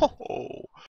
Oh.